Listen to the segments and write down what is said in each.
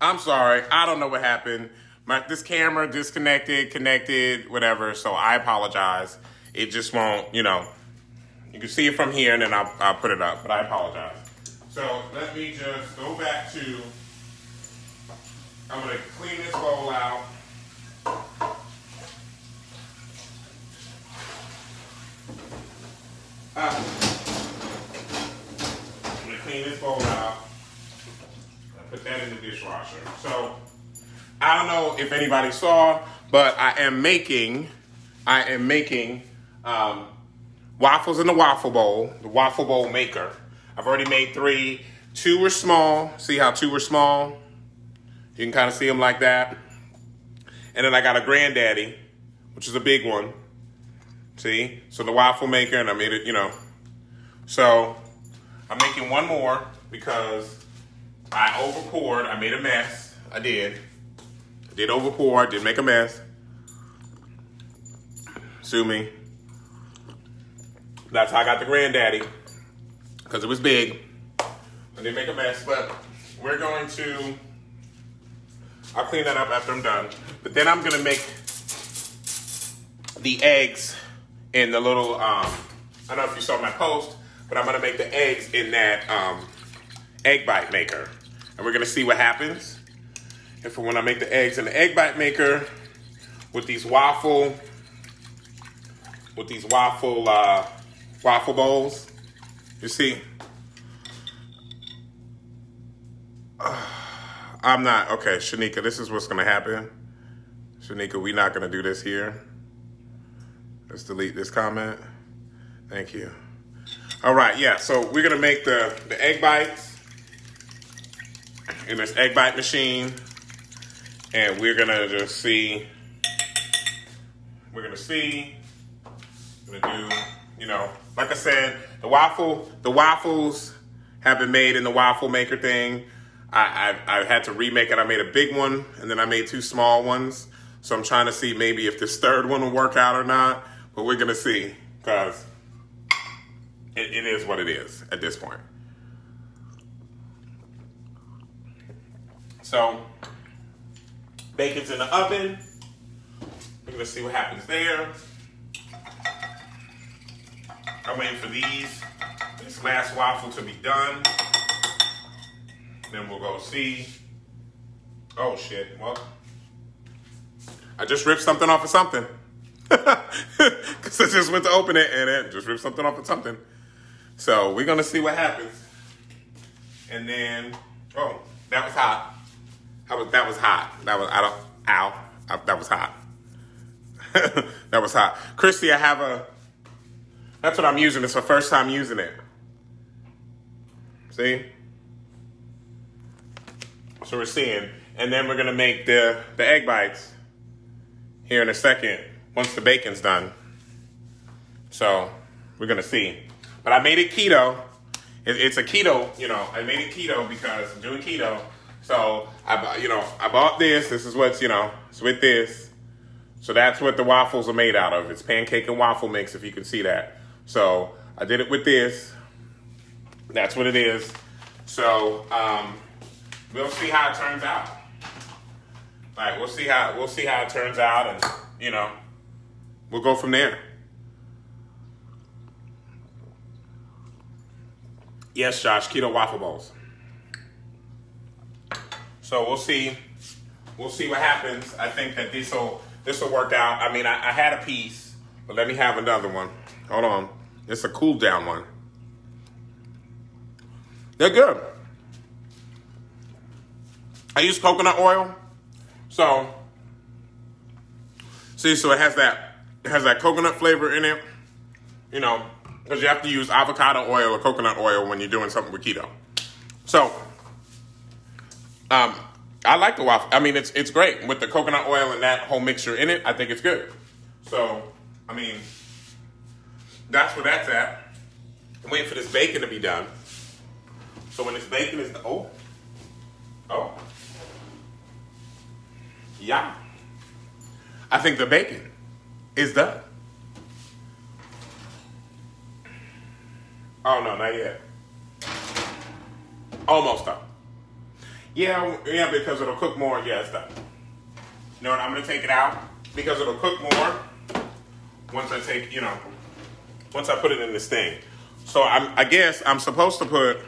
I'm sorry. I don't know what happened. My this camera disconnected, connected, whatever. So I apologize. It just won't, you know. You can see it from here, and then I'll, I'll put it up. But I apologize. So let me just go back to. I'm gonna clean this bowl out. Uh, I'm gonna clean this bowl out. Put that in the dishwasher. So I don't know if anybody saw, but I am making, I am making um, waffles in the waffle bowl, the waffle bowl maker. I've already made three. Two were small. See how two were small? You can kind of see them like that. And then I got a granddaddy, which is a big one. See? So the waffle maker, and I made it, you know. So I'm making one more because I over poured. I made a mess. I did. I did over pour. I did make a mess. Sue me. That's how I got the granddaddy because it was big. I did make a mess, but we're going to. I'll clean that up after I'm done. But then I'm gonna make the eggs in the little. Um, I don't know if you saw my post, but I'm gonna make the eggs in that um, egg bite maker, and we're gonna see what happens. And for when I make the eggs in the egg bite maker with these waffle, with these waffle uh, waffle bowls, you see. I'm not okay, Shanika. This is what's gonna happen. Shanika, we're not gonna do this here. Let's delete this comment. Thank you. All right, yeah. So we're gonna make the the egg bites in this egg bite machine, and we're gonna just see. We're gonna see. We're gonna do. You know, like I said, the waffle, the waffles have been made in the waffle maker thing. I, I, I had to remake it. I made a big one and then I made two small ones. So I'm trying to see maybe if this third one will work out or not. But we're gonna see because it, it is what it is at this point. So bacon's in the oven. We're gonna see what happens there. I'm waiting for these, this last waffle to be done. Then we'll go see. Oh shit, well. I just ripped something off of something. Because I just went to open it and it just ripped something off of something. So we're gonna see what happens. And then, oh, that was hot. That was, that was hot. That was, I don't, ow. I, that was hot. that was hot. Christy, I have a, that's what I'm using. It's my first time using it. See? So we're seeing. And then we're gonna make the, the egg bites here in a second once the bacon's done. So we're gonna see. But I made it keto. It, it's a keto, you know, I made it keto because I'm doing keto. So I, you know, I bought this. This is what's, you know, it's with this. So that's what the waffles are made out of. It's pancake and waffle mix, if you can see that. So I did it with this. That's what it is. So um, we'll see how it turns out. Like we'll see how we'll see how it turns out, and you know, we'll go from there. Yes, Josh, keto waffle bowls. So we'll see. We'll see what happens. I think that this will this will work out. I mean, I, I had a piece, but let me have another one. Hold on. It's a cool down one. They're good. I use coconut oil. So, see, so it has that it has that coconut flavor in it. You know, because you have to use avocado oil or coconut oil when you're doing something with keto. So, um, I like the waffle. I mean, it's it's great with the coconut oil and that whole mixture in it. I think it's good. So, I mean, that's where that's at. I'm waiting for this bacon to be done. So when this bacon is oh, oh, yeah, I think the bacon is done. Oh no, not yet. Almost done. Yeah, yeah, because it'll cook more. Yeah, it's done. You know what? I'm gonna take it out because it'll cook more once I take, you know, once I put it in this thing. So I'm, I guess I'm supposed to put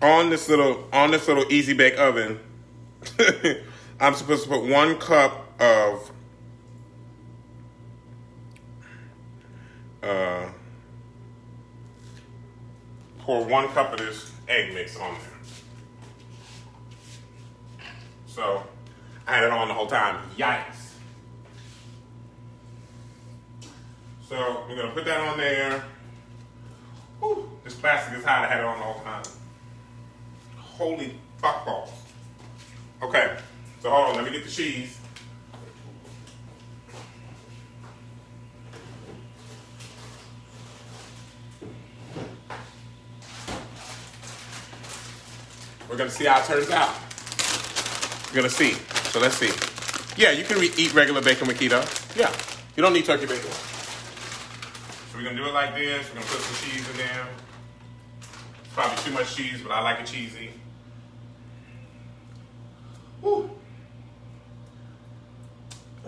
on this little on this little easy bake oven. I'm supposed to put one cup of uh, pour one cup of this egg mix on there. So I had it on the whole time. Yikes. So we're gonna put that on there. Whew, this plastic is hot. I had it on the whole time. Holy fuck balls. Okay, so hold on. Let me get the cheese. Gonna see how it turns out. We're gonna see. So let's see. Yeah, you can eat regular bacon with keto. Yeah, you don't need turkey bacon. So we're gonna do it like this. We're gonna put some cheese in there. It's probably too much cheese, but I like it cheesy. Oh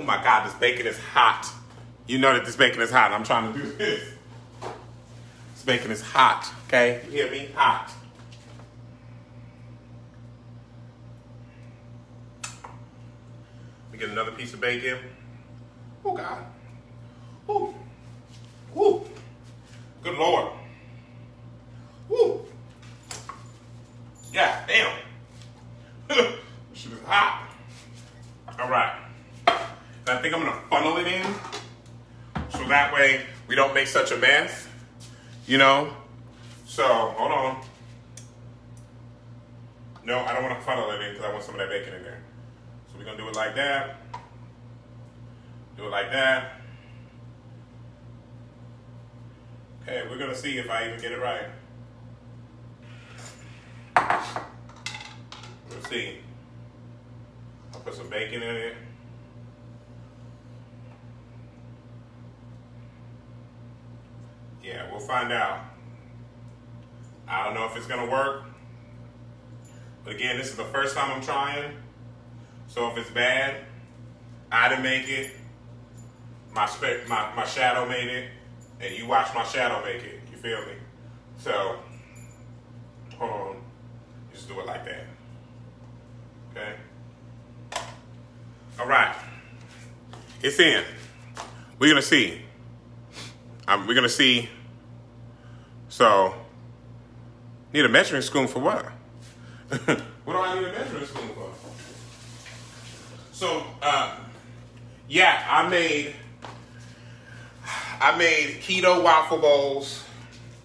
my God, this bacon is hot. You know that this bacon is hot. I'm trying to do this. This bacon is hot, okay? You hear me? Hot. We get another piece of bacon. Oh God. Woo. Woo. Good Lord. Woo. Yeah, damn. She was hot. All right. And I think I'm gonna funnel it in so that way we don't make such a mess. You know? So, hold on. No, I don't want to funnel it in because I want some of that bacon in there. So we're gonna do it like that. Do it like that. Okay, we're gonna see if I even get it right. We'll see. I'll put some bacon in it. Yeah, we'll find out. I don't know if it's gonna work. But again, this is the first time I'm trying. So if it's bad, I didn't make it. My, spe- my, my shadow made it. And you watch my shadow make it. You feel me? So, hold on. Just do it like that. Okay? All right. It's in. We're to see. Um, we're to see. So, need a measuring spoon for what? what do I need a measuring spoon for? So, uh, yeah, I made I made keto waffle bowls.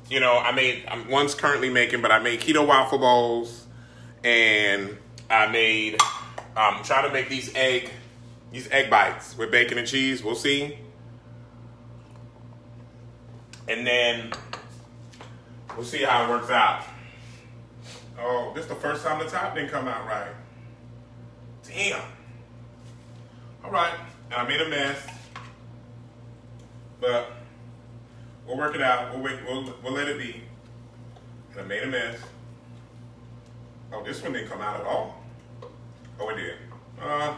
You know, I made I'm, one's currently making, but I made keto waffle bowls, and I made um trying to make these egg these egg bites with bacon and cheese. We'll see. And then we'll see how it works out. Oh, this is the first time the top didn't come out right. Damn. All right, and I made a mess, but we'll work it out. We'll wait. We'll, we'll let it be. And I made a mess. Oh, this one didn't come out at all. Oh, it did. Uh,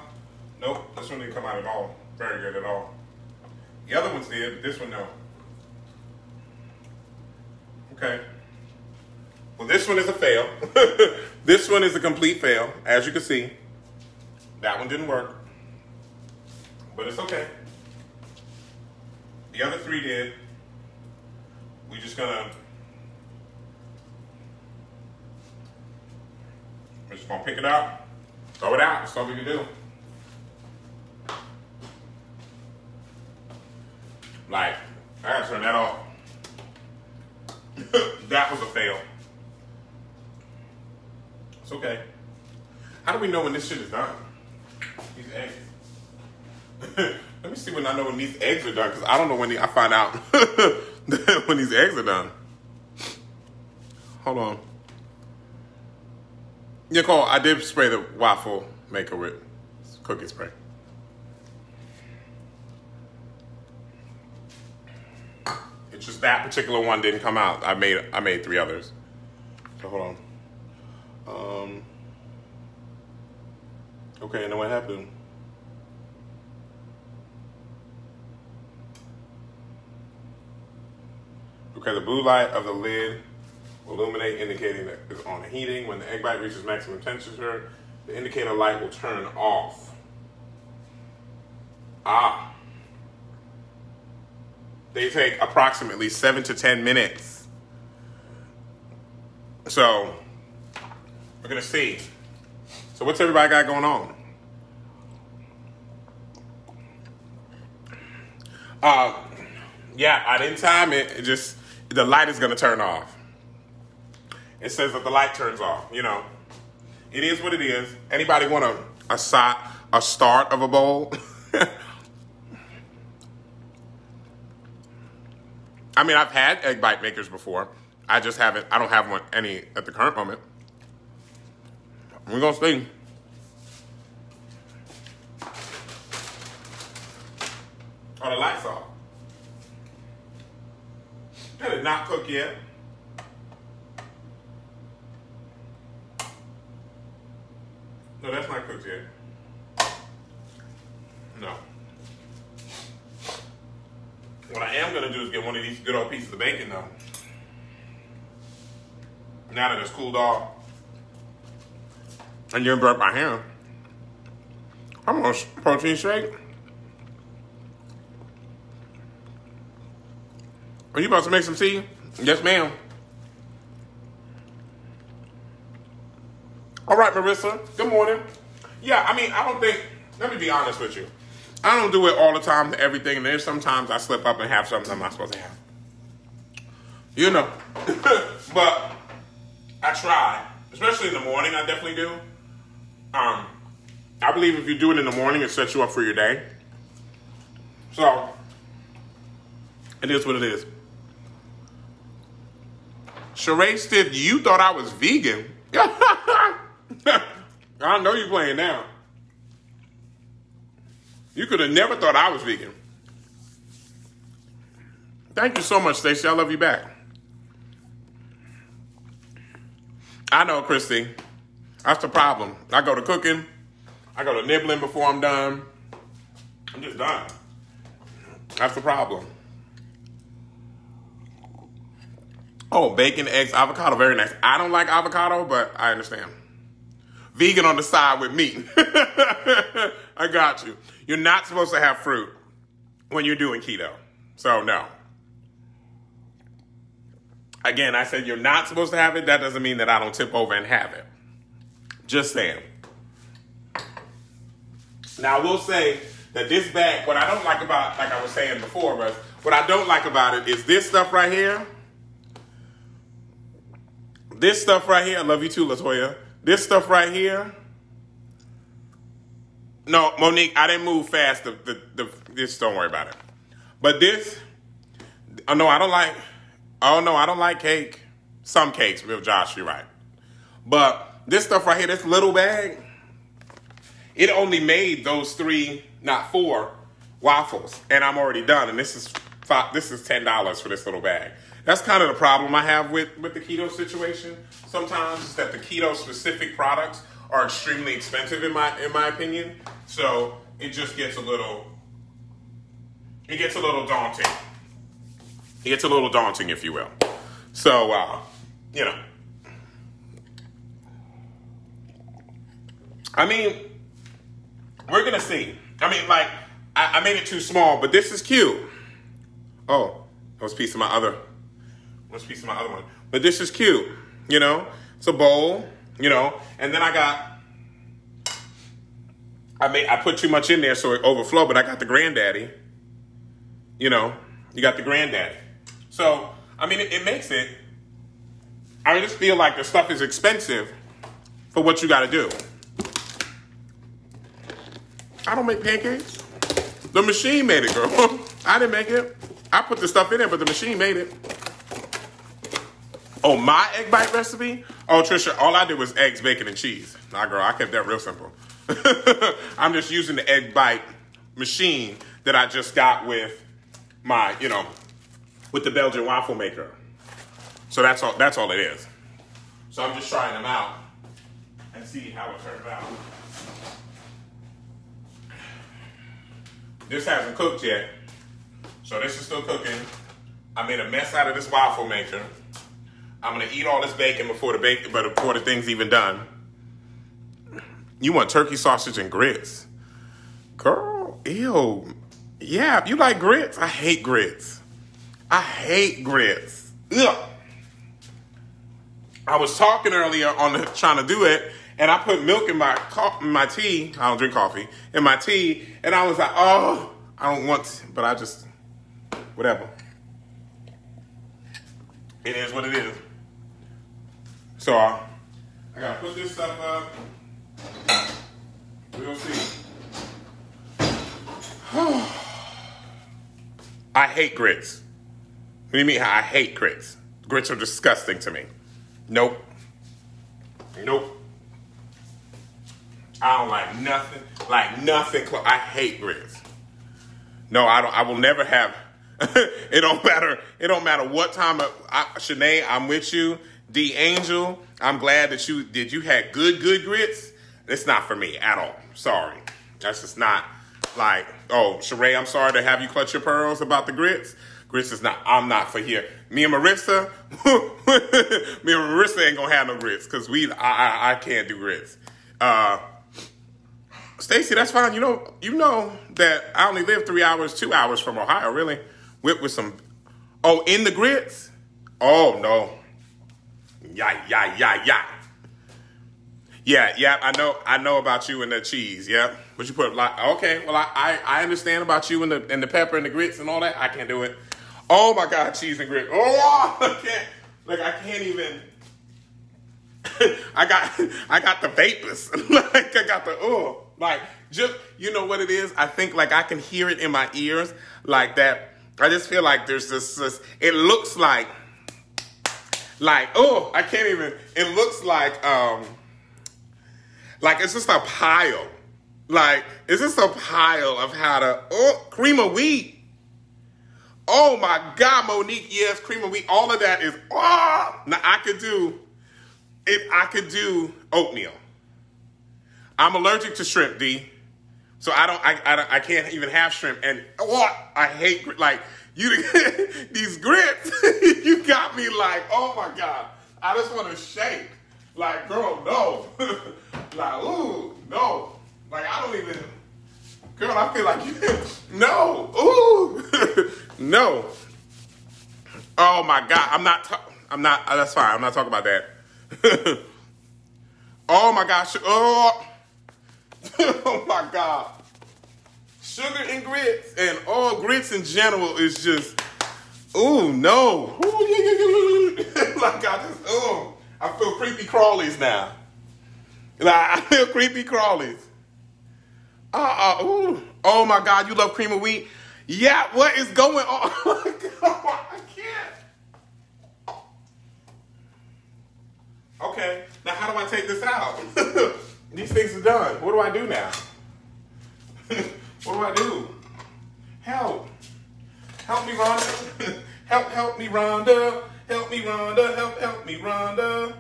nope. This one didn't come out at all. Very good at all. The other ones did, but this one no. Okay. Well, this one is a fail. this one is a complete fail, as you can see. That one didn't work. But it's okay. The other three did. We're just gonna we're just gonna pick it up, throw it out. That's all we can do. Like, I gotta turn that off. that was a fail. It's okay. How do we know when this shit is done? These eggs. Let me see when I know when these eggs are done, because I don't know when I find out when these eggs are done. Hold on. Yeah, Cole, I did spray the waffle maker with cookie spray. It's just that particular one didn't come out. I made I made three others. So hold on. Um. Okay, and then what happened? Okay, the blue light of the lid will illuminate, indicating that it's on heating. When the egg bite reaches maximum temperature, the indicator light will turn off. Ah. They take approximately seven to 10 minutes. So, we're to see. So, what's everybody got going on? Uh, yeah, I didn't time it. It just, the light is going to turn off. It says that the light turns off, you know. It is what it is. Anybody want a, a, a start of a bowl? I mean, I've had egg bite makers before. I just haven't, I don't have one any at the current moment. We're gonna see. Oh, the lights off. That is not cooked yet. No, that's not cooked yet. No. What I am gonna do is get one of these good old pieces of bacon though. Now that it's cooled off. And you burnt my hand. I'm gonna protein shake. Are you about to make some tea? Yes, ma'am. All right, Marissa. Good morning. Yeah, I mean, I don't think, let me be honest with you. I don't do it all the time to everything, and there's sometimes I slip up and have something I'm not supposed to have. You know. but I try. Especially in the morning, I definitely do. Um, I believe if you do it in the morning, it sets you up for your day. So, it is what it is. Sheree said, you thought I was vegan. I know you're playing now. You could have never thought I was vegan. Thank you so much, Stacy. I love you back. I know, Christy. That's the problem. I go to cooking. I go to nibbling before I'm done. I'm just done. That's the problem. Oh, bacon, eggs, avocado, very nice. I don't like avocado, but I understand. Vegan on the side with meat. I got you. You're not supposed to have fruit when you're doing keto. So, no. Again, I said you're not supposed to have it. That doesn't mean that I don't tip over and have it. Just saying. Now, I will say that this bag, what I don't like about, like I was saying before, but what I don't like about it is this stuff right here. This stuff right here, I love you too, Latoya. This stuff right here. No, Monique, I didn't move fast. The, the, the, this, don't worry about it. But this, oh no, I don't like, oh no, I don't like cake. Some cakes, real Josh, you're right. But this stuff right here, this little bag, it only made those three, not four, waffles. And I'm already done. And this is five, this is $10 for this little bag. That's kind of the problem I have with, with the keto situation. Sometimes is that the keto specific products are extremely expensive in my in my opinion. So it just gets a little it gets a little daunting. It gets a little daunting, if you will. So uh, you know. I mean, we're gonna see. I mean, like, I, I made it too small, but this is cute. Oh, that was a piece of my other Let's piece of my other one. But this is cute, you know? It's a bowl, you know? And then I got, I made, I put too much in there so it overflowed, but I got the granddaddy, you know? You got the granddaddy. So, I mean, it, it makes it, I just feel like the stuff is expensive for what you got to do. I don't make pancakes. The machine made it, girl. I didn't make it. I put the stuff in there, but the machine made it. Oh, my egg bite recipe? Oh, Trisha, all I did was eggs, bacon, and cheese. Nah, girl, I kept that real simple. I'm just using the egg bite machine that I just got with my, you know, with the Belgian waffle maker. So that's all. That's all it is. So I'm just trying them out and see how it turns out. This hasn't cooked yet. So this is still cooking. I made a mess out of this waffle maker. I'm gonna eat all this bacon before the bacon, but before the thing's even done. You want turkey sausage and grits, girl? Ew. Yeah, you like grits? I hate grits. I hate grits. Ugh. I was talking earlier on the, trying to do it, and I put milk in my co- my tea. I don't drink coffee in my tea, and I was like, oh, I don't want, to, but I just whatever. It is what it is. So uh, I gotta put this stuff up. We'll see. I hate grits. What do you mean? I hate grits. Grits are disgusting to me. Nope. Nope. I don't like nothing. Like nothing. I hate grits. No, I don't. I will never have. it don't matter. It don't matter what time. Of, I, Shanae, I'm with you. D Angel, I'm glad that you did. You had good, good grits. It's not for me at all. Sorry, that's just not like. Oh, Sheree, I'm sorry to have you clutch your pearls about the grits. Grits is not. I'm not for here. Me and Marissa, me and Marissa ain't gonna have no grits because we. I, I, I can't do grits. Uh, Stacy, that's fine. You know, you know that I only live three hours, two hours from Ohio. Really, with with some. Oh, in the grits. Oh no. Yeah, yeah, yeah, yeah. Yeah, yeah. I know. I know about you and the cheese. Yeah, but you put like okay. Well, I, I I understand about you and the and the pepper and the grits and all that. I can't do it. Oh my God, cheese and grits. Oh, I can't. Like I can't even. I got I got the vapors. like I got the oh like just you know what it is. I think like I can hear it in my ears like that. I just feel like there's this. this it looks like like oh I can't even. It looks like um like it's just a pile. Like it's just a pile of how to oh cream of wheat. Oh my God, Monique, yes, cream of wheat. All of that is oh now I could do if I could do oatmeal. I'm allergic to shrimp, D. So I don't, I, I, I can't even have shrimp. And what? I hate, like, you, these grits, you got me like, oh my God. I just want to shake. Like, girl, no. like, ooh, no. Like, I don't even, girl, I feel like you, no, ooh, no. Oh my God. I'm not, I'm not, uh, that's fine. I'm not talking about that. oh my gosh. Oh. oh my God. Sugar and grits and all grits in general is just, ooh, no. like I just, oh, I feel creepy crawlies now. Like I feel creepy crawlies. Uh, uh, ooh. Oh my God, you love cream of wheat? Yeah, what is going on? I can't. Okay, now how do I take this out? These things are done. What do I do now? what do I do? Help. Help me, Rhonda. help, help me, Rhonda. Help me, Rhonda. Help, help me, Rhonda.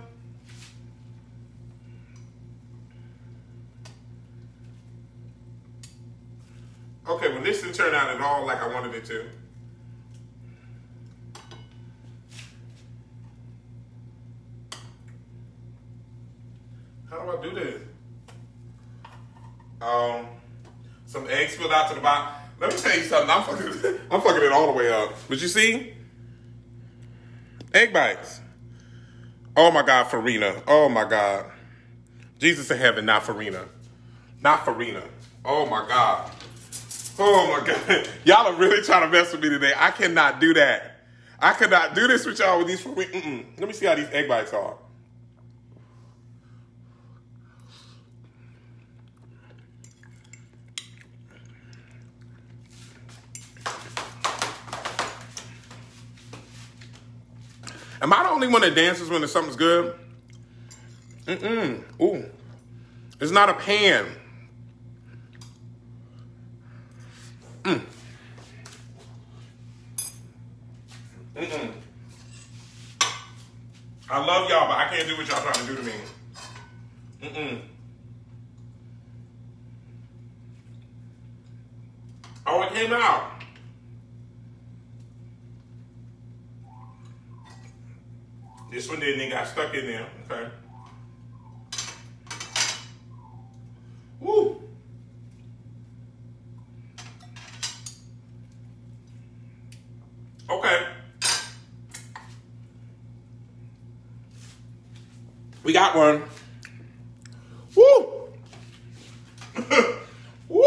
Okay, well, this didn't turn out at all like I wanted it to. How do I do this? Um, some eggs spilled out to the bottom. Let me tell you something. I'm fucking, I'm fucking it all the way up. But you see, egg bites. Oh my God, Farina. Oh my God, Jesus in heaven, not Farina, not Farina. Oh my God. Oh my God, y'all are really trying to mess with me today. I cannot do that. I cannot do this with y'all with these. Mm-mm. Let me see how these egg bites are. Am I the only one that dances when something's good? Mm-mm. Ooh. It's not a pan. Mm. Mm-mm. I love y'all, but I can't do what y'all trying to do to me. Mm-mm. Oh, it came out. This one didn't. Got stuck in there. Okay. Woo. Okay. We got one. Woo! Woo!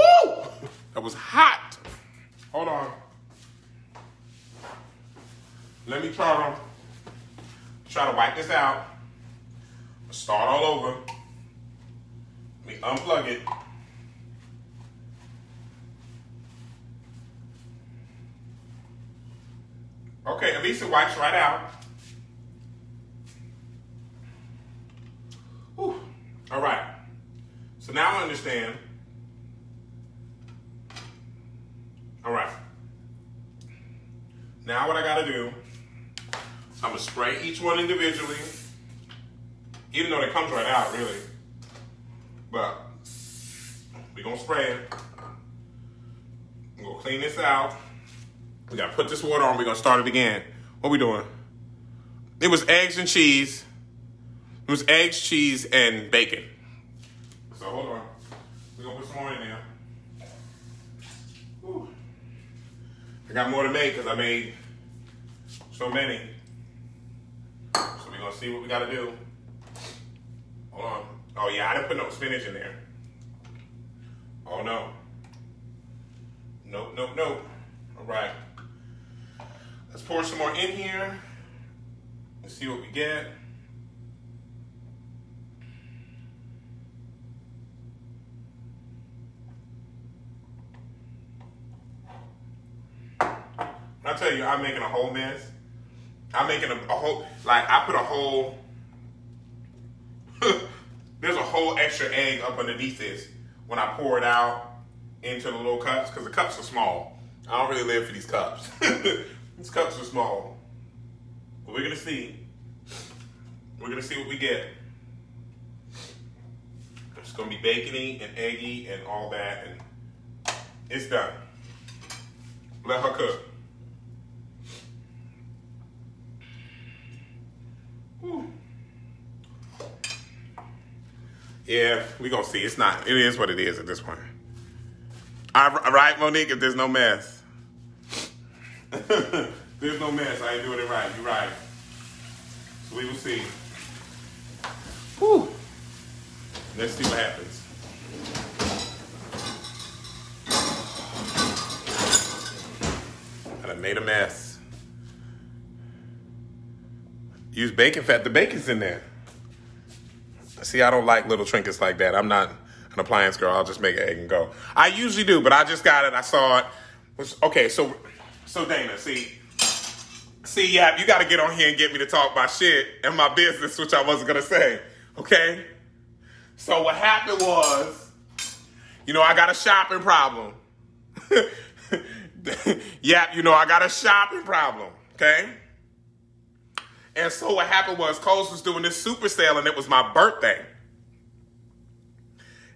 That was hot. Hold on. Let me try to try to wipe this out. Start all over. Let me unplug it. Okay, at least it wipes right out. Whew. All right. So now I understand. All right. Now what I got to do, I'm going to spray each one individually, even though it comes right out, really. But we're to spray it. We're to clean this out. We got to put this water on. We're to start it again. What we doing? It was eggs and cheese. It was eggs, cheese, and bacon. So hold on. We're to put some more in there. Whew. I got more to make because I made so many. To see what we got to do. Hold on. Oh, yeah, I didn't put no spinach in there. Oh, no. Nope, nope, nope. All right. Let's pour some more in here and see what we get. I tell you, I'm making a whole mess. I'm making a, a whole, like, I put a whole, there's a whole extra egg up underneath this when I pour it out into the little cups, because the cups are small. I don't really live for these cups. these cups are small. But we're going to see. We're going to see what we get. It's going to be bacony and eggy and all that, and it's done. Let her cook. Yeah, we gonna see. It's not. It is what it is at this point. All right, Monique. If there's no mess, there's no mess. I ain't doing it right. You're right. So we will see. Whew. Let's see what happens. I made a mess. Use bacon fat. The bacon's in there. See, I don't like little trinkets like that. I'm not an appliance girl. I'll just make an egg and go. I usually do, but I just got it. I saw it. Okay, so so Dana, see, see, yeah, you got to get on here and get me to talk my shit and my business, which I wasn't gonna say. Okay. So what happened was, you know, I got a shopping problem. yeah, you know, I got a shopping problem. Okay. And so what happened was Kohl's was doing this super sale and it was my birthday.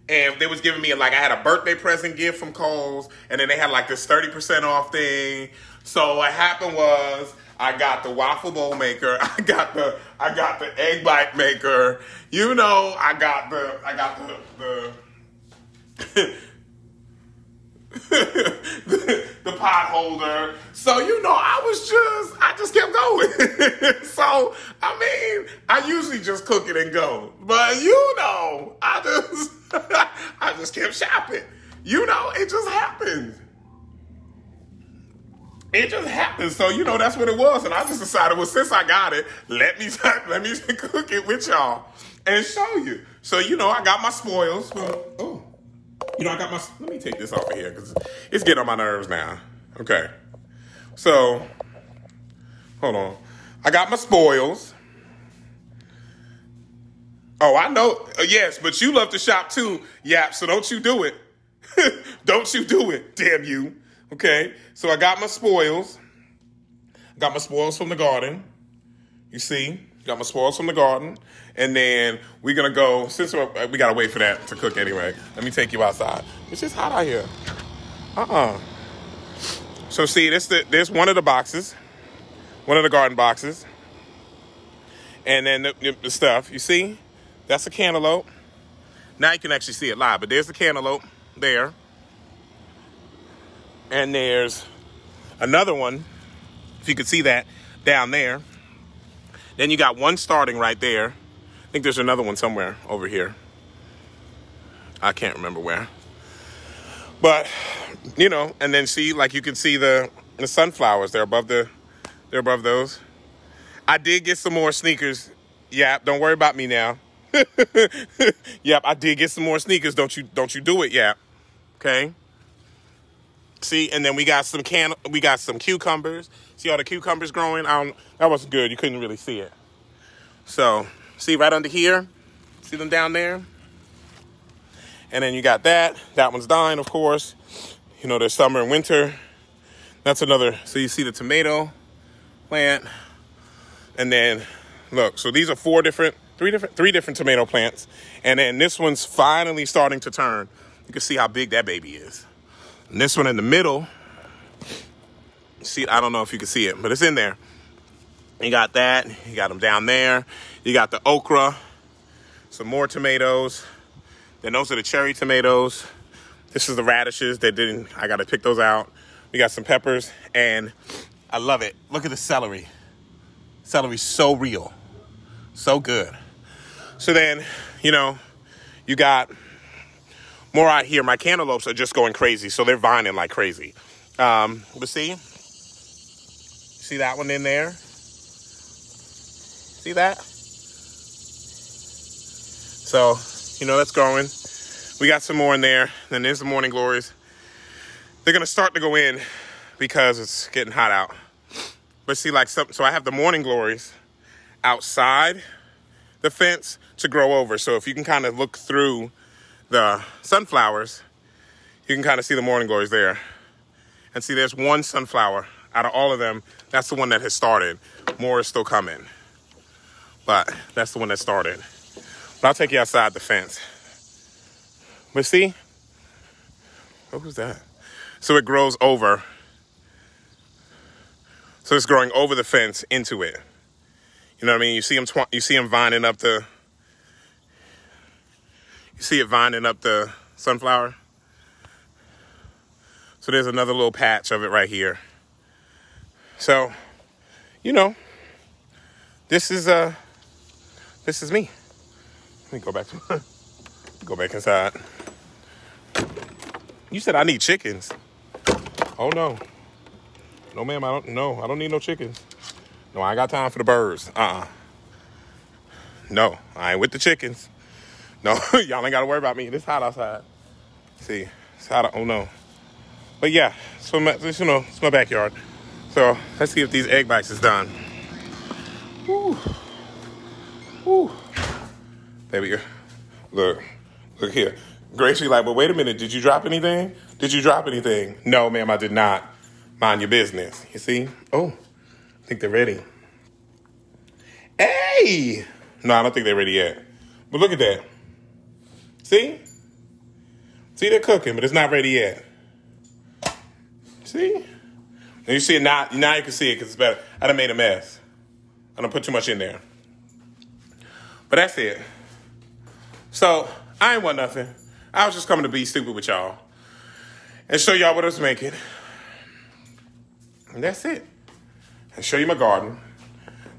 And they was giving me like I had a birthday present gift from Kohl's and then they had like this 30% off thing. So what happened was I got the waffle bowl maker, I got the I got the egg bite maker, you know, I got the I got the the the, the pot holder. So you know, I was just just kept going. so I mean, I usually just cook it and go, but you know, I just I just kept shopping. You know, it just happened. It just happened. So you know, that's what it was, and I just decided, well, since I got it, let me let me cook it with y'all and show you. So you know, I got my spoils. Oh. You know, I got my. Let me take this off of here because it's getting on my nerves now. Okay. So, hold on. I got my spoils. Oh, I know. Uh, yes, but you love to shop too, Yap. So don't you do it. don't you do it. Damn you. Okay. So I got my spoils. Got my spoils from the garden. You see? got my spoils from the garden, and then we're gonna go. Since we're, we gotta wait for that to cook anyway, let me take you outside. It's just hot out here. Uh uh So see, this the, there's one of the boxes, one of the garden boxes, and then the, the stuff. You see, that's a cantaloupe. Now you can actually see it live, but there's the cantaloupe there, and there's another one. If you could see that down there. Then you got one starting right there. I think there's another one somewhere over here. I can't remember where. But, you know, and then see, like you can see the, the sunflowers. They're above the, they're above those. I did get some more sneakers. Yep, don't worry about me now. yep, I did get some more sneakers. Don't you, don't you do it, yep. Okay. See, and then we got some can, we got some cucumbers. See all the cucumbers growing? I don't, that wasn't good. You couldn't really see it. So, see right under here? See them down there? And then you got that. That one's dying, of course. You know, there's summer and winter. That's another. So you see the tomato plant. And then, look, so these are four different, three different, three different tomato plants. And then this one's finally starting to turn. You can see how big that baby is. And this one in the middle, see, I don't know if you can see it, but it's in there. You got that. You got them down there. You got the okra, some more tomatoes. Then those are the cherry tomatoes. This is the radishes that didn't, I got to pick those out. We got some peppers and I love it. Look at the celery. Celery's so real, so good. So then, you know, you got more out here. My cantaloupes are just going crazy, so they're vining like crazy. Um, but see, see that one in there? See that? So, you know, that's growing. We got some more in there. Then there's the morning glories. They're gonna start to go in because it's getting hot out. But see, like, so I have the morning glories outside the fence to grow over. So if you can kind of look through the sunflowers, you can kind of see the morning glories there. And see, there's one sunflower out of all of them. That's the one that has started. More is still coming. But that's the one that started. But I'll take you outside the fence. But see, what was that? So it grows over. So it's growing over the fence into it. You know what I mean? You see them. you see them vining up the you see it vining up the sunflower? So there's another little patch of it right here. So, you know, this is uh this is me. Let me go back to go back inside. You said I need chickens. Oh no. No ma'am, I don't no, I don't need no chickens. No, I got time for the birds. Uh-uh. No, I ain't with the chickens. No, y'all ain't got to worry about me. It's hot outside. See, it's hot. Oh no. But yeah, so my, you know, it's my backyard. So let's see if these egg bites is done. Woo. Woo. There we go. Look, look here. Gracie like, but wait a minute, did you drop anything? Did you drop anything? No, ma'am, I did not. Mind your business. You see? Oh, I think they're ready. Hey! No, I don't think they're ready yet. But look at that. See? See, they're cooking, but it's not ready yet. See? And you see it now. Now you can see it because it's better. I done made a mess. I don't put too much in there. But that's it. So I ain't want nothing. I was just coming to be stupid with y'all and show y'all what I was making. And that's it. And show you my garden.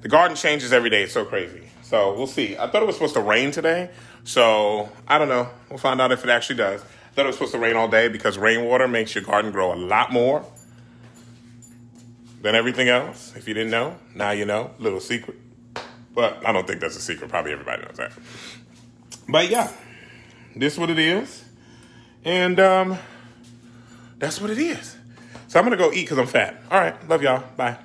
The garden changes every day. It's so crazy. So we'll see. I thought it was supposed to rain today. So I don't know. We'll find out if it actually does. I thought it was supposed to rain all day because rainwater makes your garden grow a lot more than everything else. If you didn't know, now you know. Little secret. But I don't think that's a secret. Probably everybody knows that. But yeah, this is what it is. And um, that's what it is. So I'm to go eat because I'm fat. All right. Love y'all. Bye.